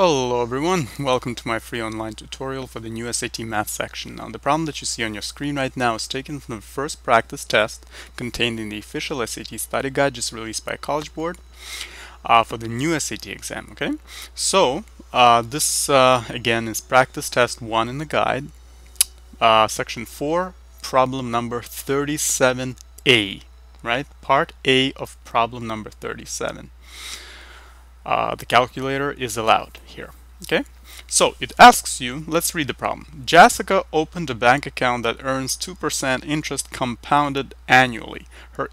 Hello everyone, welcome to my free online tutorial for the new SAT math section. Now the problem that you see on your screen right now is taken from the first practice test contained in the official SAT study guide just released by College Board uh, for the new SAT exam, okay? So uh, this uh, again is practice test 1 in the guide, uh, section 4, problem number 37A, right? Part A of problem number 37 uh, the calculator is allowed here. Okay, so it asks you, let's read the problem. Jessica opened a bank account that earns 2% interest compounded annually. Her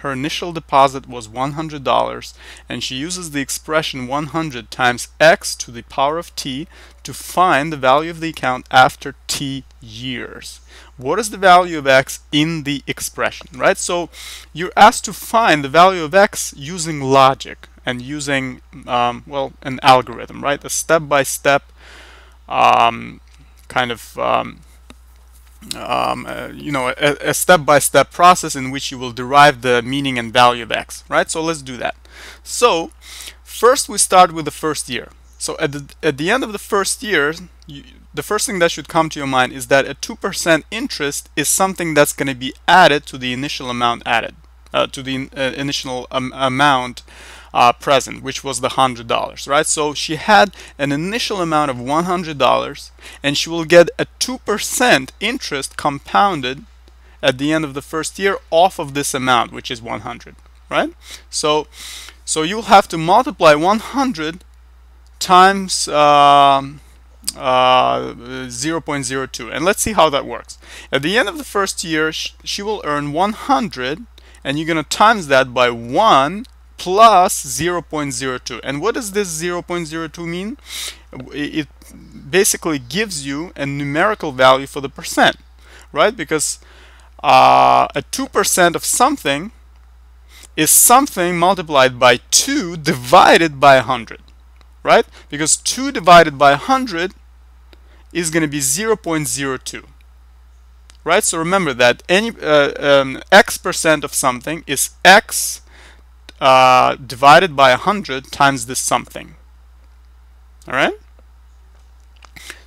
her initial deposit was $100 and she uses the expression 100 times x to the power of t to find the value of the account after t years. What is the value of x in the expression, right? So you're asked to find the value of x using logic and using um, well an algorithm right? A step-by-step um, kind of um, um uh, you know a step-by-step -step process in which you will derive the meaning and value of x right? So let's do that. So first we start with the first year. So at the, at the end of the first year you, the first thing that should come to your mind is that a 2% interest is something that's going to be added to the initial amount added uh, to the uh, initial um, amount uh, present, which was the hundred dollars, right? So she had an initial amount of one hundred dollars, and she will get a two percent interest compounded at the end of the first year off of this amount, which is 100, right? So, so you'll have to multiply 100 times um, uh, 0.02, and let's see how that works. At the end of the first year, sh she will earn 100, and you're going to times that by 1 plus 0.02 and what does this 0.02 mean? It basically gives you a numerical value for the percent right? Because uh, a 2% of something is something multiplied by 2 divided by 100 right? Because 2 divided by 100 is going to be 0.02 right? So remember that any uh, um, x percent of something is x uh, divided by 100 times this something. All right?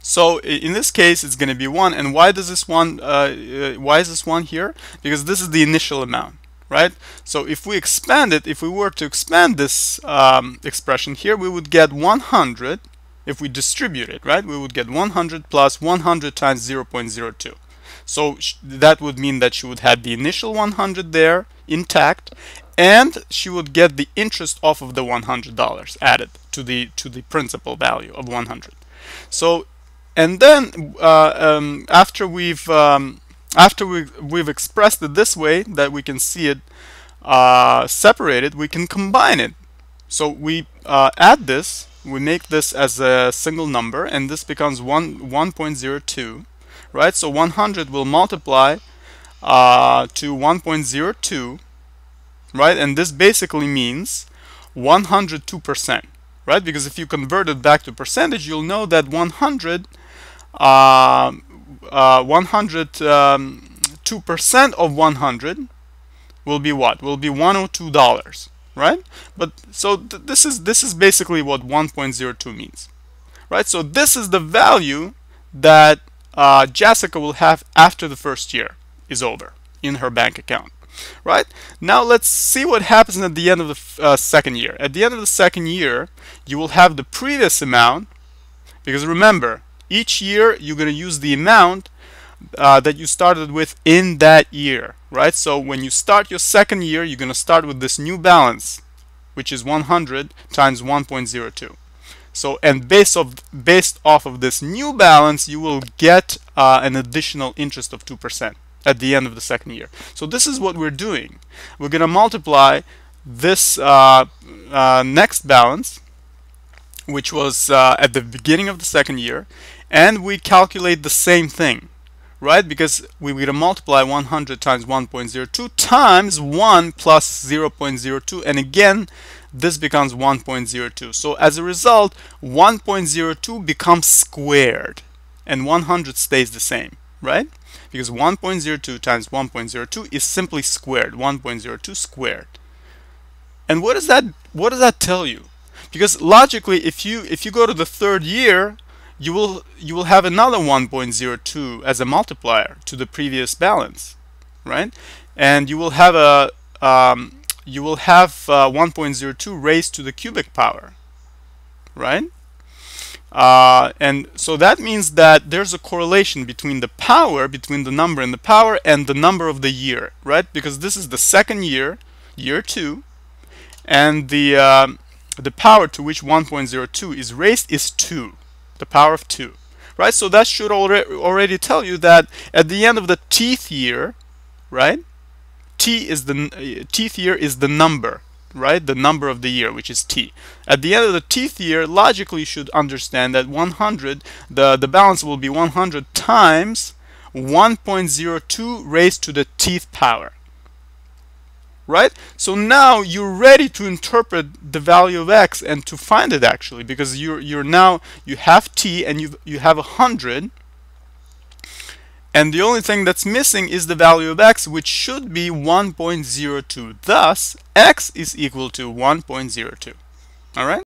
So in this case, it's going to be 1. And why does this one, uh, uh, why is this 1 here? Because this is the initial amount, right? So if we expand it, if we were to expand this um, expression here, we would get 100. If we distribute it, right, we would get 100 plus 100 times 0.02. So that would mean that she would have the initial 100 there intact and she would get the interest off of the $100 added to the to the principal value of 100 so and then uh, um, after we've um, after we've, we've expressed it this way that we can see it uh, separated we can combine it. So we uh, add this we make this as a single number and this becomes 1 1.02 right? So 100 will multiply uh, to 1.02 right? And this basically means 102%, right? Because if you convert it back to percentage, you'll know that 100, uh, uh, 102% um, of 100 will be what? Will be $102, right? But so th this is this is basically what 1.02 means, right? So this is the value that uh, Jessica will have after the first year is over in her bank account right? Now let's see what happens at the end of the uh, second year. At the end of the second year, you will have the previous amount, because remember, each year you're going to use the amount uh, that you started with in that year, right? So when you start your second year, you're going to start with this new balance, which is 100 times 1.02. So, and based, of, based off of this new balance, you will get uh, an additional interest of 2% at the end of the second year. So this is what we're doing. We're going to multiply this uh, uh, next balance, which was uh, at the beginning of the second year, and we calculate the same thing, right? Because we're going to multiply 100 times 1.02 times 1 plus 0.02, and again, this becomes 1.02. So as a result, 1.02 becomes squared, and 100 stays the same, right? because 1.02 times 1.02 is simply squared 1.02 squared. And what does that what does that tell you? Because logically if you if you go to the third year you will you will have another 1.02 as a multiplier to the previous balance right? And you will have a um, you will have uh, 1.02 raised to the cubic power right uh, and so that means that there's a correlation between the power between the number and the power and the number of the year right? Because this is the second year year two and the uh, the power to which 1.02 is raised is 2 the power of 2 right? So that should already already tell you that at the end of the tth year right t is the uh, tth year is the number right the number of the year which is t at the end of the tth year logically you should understand that 100 the the balance will be 100 times 1.02 raised to the tth power right? So now you're ready to interpret the value of x and to find it actually because you're you're now you have t and you you have a hundred and the only thing that's missing is the value of x which should be 1.02 thus x is equal to 1.02 all right